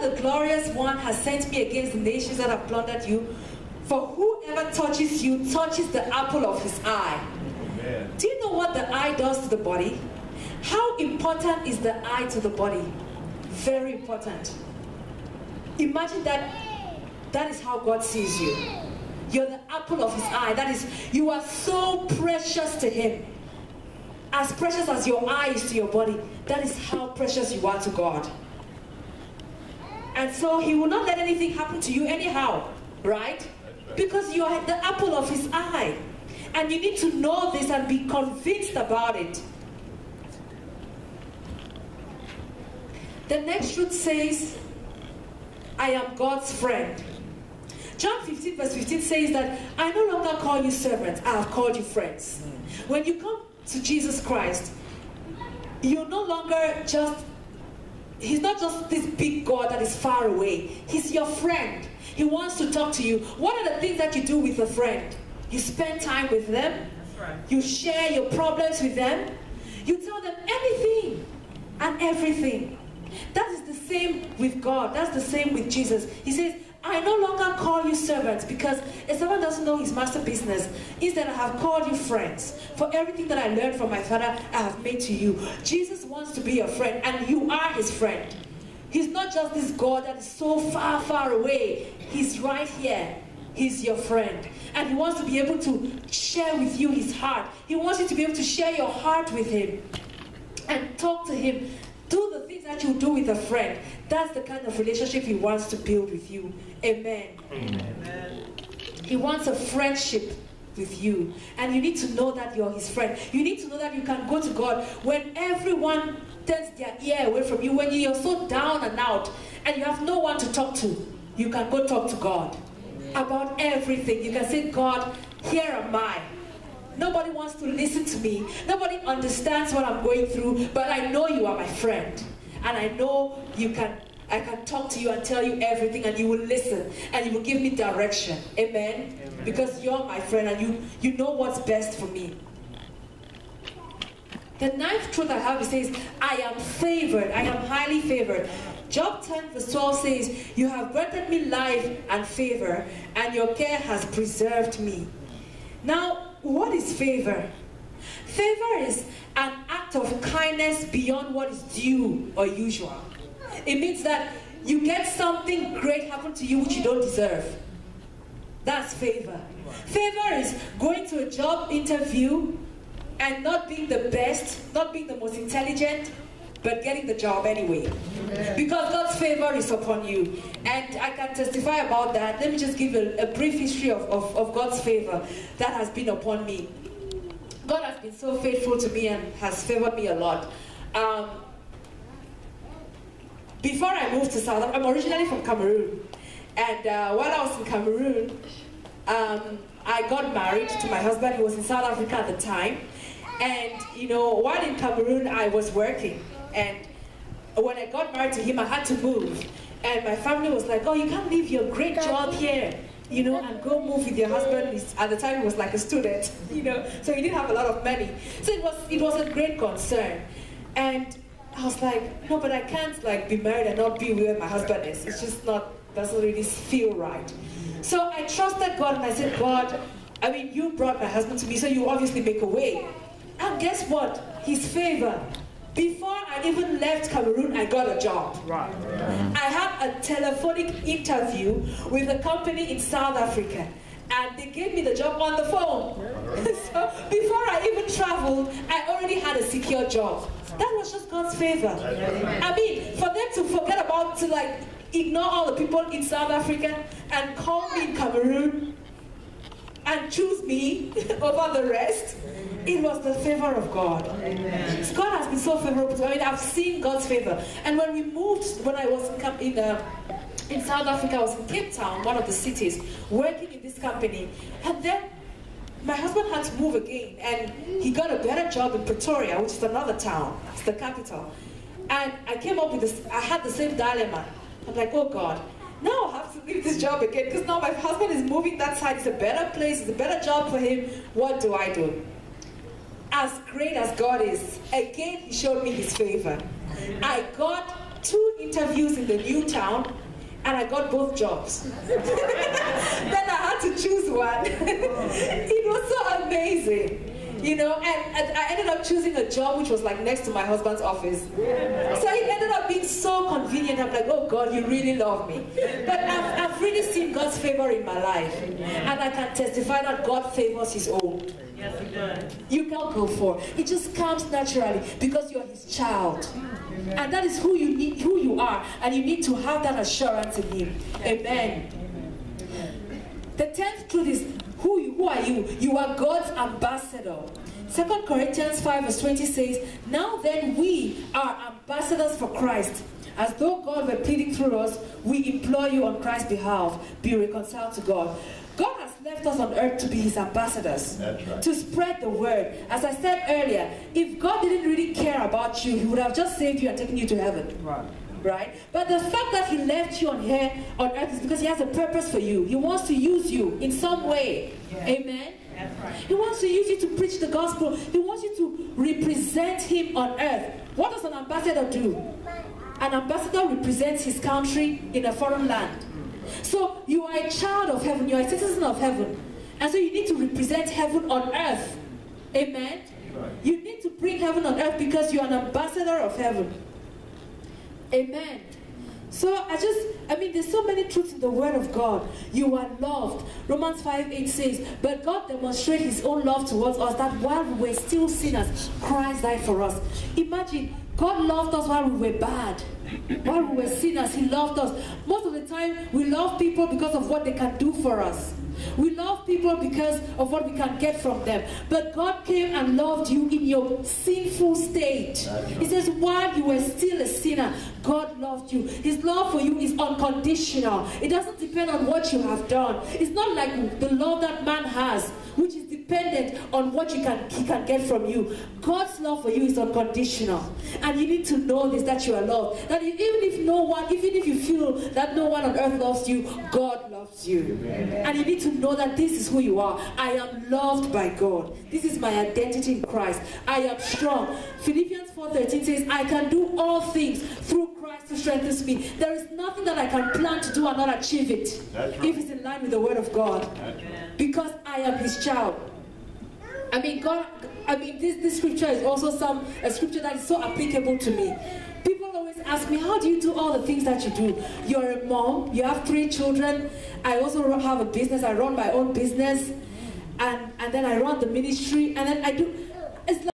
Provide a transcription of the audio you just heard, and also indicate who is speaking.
Speaker 1: the glorious one has sent me against the nations that have plundered you. For whoever touches you touches the apple of his eye.
Speaker 2: Amen.
Speaker 1: Do you know what the eye does to the body? How important is the eye to the body? Very important. Imagine that that is how God sees you. You're the apple of his eye. That is, you are so precious to him. As precious as your eye is to your body, that is how precious you are to God. And so he will not let anything happen to you anyhow, right? Because you are the apple of his eye. And you need to know this and be convinced about it. The next truth says, I am God's friend. John 15, verse 15 says that I no longer call you servants, I have called you friends. When you come to Jesus Christ, you're no longer just, He's not just this big God that is far away. He's your friend. He wants to talk to you. What are the things that you do with a friend? You spend time with them.
Speaker 3: right.
Speaker 1: You share your problems with them. You tell them anything and everything. That is the same with God. That's the same with Jesus. He says, I no longer call you servants because a servant doesn't know his master business. Instead, I have called you friends. For everything that I learned from my father, I have made to you. Jesus wants to be your friend, and you are his friend. He's not just this God that is so far, far away. He's right here. He's your friend. And he wants to be able to share with you his heart. He wants you to be able to share your heart with him and talk to him. Do the things that you do with a friend. That's the kind of relationship he wants to build with you. Amen.
Speaker 3: Amen.
Speaker 1: He wants a friendship with you. And you need to know that you're his friend. You need to know that you can go to God when everyone turns their ear away from you, when you're so down and out, and you have no one to talk to. You can go talk to God about everything. You can say, God, here am I. Nobody wants to listen to me. Nobody understands what I'm going through, but I know you are my friend. And I know you can I can talk to you and tell you everything and you will listen and you will give me direction. Amen. Because you're my friend and you you know what's best for me. The ninth truth I have it says, I am favored. I am highly favored. Job 10 verse 12 says, You have granted me life and favor, and your care has preserved me. Now, what is favor? Favor is an act of kindness beyond what is due or usual. It means that you get something great happen to you which you don't deserve. That's favor. Favor is going to a job interview and not being the best, not being the most intelligent, but getting the job anyway. Because God's favor is upon you. And I can testify about that. Let me just give a, a brief history of, of, of God's favor that has been upon me. Been so faithful to me and has favored me a lot. Um, before I moved to South Africa, I'm originally from Cameroon. And uh, while I was in Cameroon, um, I got married to my husband who was in South Africa at the time. And, you know, while in Cameroon, I was working. And when I got married to him, I had to move. And my family was like, oh, you can't leave your great job here, you know, and go move with your husband. At the time, he was like a student, you know, so he didn't have a lot of money. So it was, it was a great concern. And I was like, no, but I can't like be married and not be where my husband is. It's just not, doesn't really feel right. So I trusted God and I said, God, I mean, you brought my husband to me, so you obviously make a way. And guess what? His favor. Before I even left Cameroon, I got a job.
Speaker 3: Right.
Speaker 1: I had a telephonic interview with a company in South Africa. And they gave me the job on the phone. so before I even traveled, I already had a secure job. That was just God's favor. I mean, for them to forget about, to like, ignore all the people in South Africa and call me in Cameroon and choose me over the rest, it was the favor of God. So God has been so favorable to me. I mean, I've seen God's favor. And when we moved, when I was in, in, uh, in South Africa, I was in Cape Town, one of the cities, working in this company. And then my husband had to move again, and he got a better job in Pretoria, which is another town. It's the capital. And I came up with this, I had the same dilemma. I'm like, oh God, now I have to leave this job again because now my husband is moving that side. It's a better place, it's a better job for him. What do I do? As great as God is, again, He showed me His favor. I got two interviews in the new town and I got both jobs. then I had to choose one. it was so amazing. You know, and, and, I ended up choosing a job which was like next to my husband's office. So it ended up being so convenient. I'm like, oh God, you really love me. But I've, I've really seen God's favor in my life. And I can testify that God favors his own. Does. You can't go for. It just comes naturally because you're his child. And that is who you need, who you are, and you need to have that assurance in Him. Amen. The tenth truth is who you, who are you? You are God's ambassador. Second Corinthians 5 verse 20 says, Now then we are ambassadors for Christ. As though God were pleading through us, we implore you on Christ's behalf, be reconciled to God. God has left us on earth to be his ambassadors, right. to spread the word. As I said earlier, if God didn't really care about you, he would have just saved you and taken you to heaven. Right. Right? But the fact that he left you on here on earth is because he has a purpose for you. He wants to use you in some way. Yeah. Amen. Right. He wants to use you to preach the gospel. He wants you to represent him on earth. What does an ambassador do? An ambassador represents his country in a foreign land. So you are a child of heaven, you are a citizen of heaven. And so you need to represent heaven on earth. Amen? You need to bring heaven on earth because you are an ambassador of heaven. Amen. So I just, I mean, there's so many truths in the Word of God. You are loved. Romans 5 8 says, But God demonstrated His own love towards us that while we were still sinners, Christ died for us. Imagine, God loved us while we were bad. While we were sinners, He loved us. Most of the time, we love people because of what they can do for us. We love people because of what we can get from them. But God came and loved you in your sinful state. He says, while you were still a sinner, God loved you. His love for you is unconditional. It doesn't depend on what you have done. It's not like the love that man has, which is dependent on what you can he can get from you. God's love for you is unconditional. And you need to know this that you are loved. That even if no one, even if you feel that no one on earth loves you, God loves you. Amen. And you need to know that this is who you are. I am loved by God. This is my identity in Christ. I am strong. Philippians 4:13 says, I can do all things through Christ who strengthens me. There is nothing that I can plan to do and not achieve it. Right. If it's in line with the word of God. Because I am his child. I mean, God, I mean, this, this scripture is also some a scripture that is so applicable to me. People always ask me, how do you do all the things that you do? You're a mom, you have three children. I also have a business, I run my own business. And, and then I run the ministry, and then I do, it's like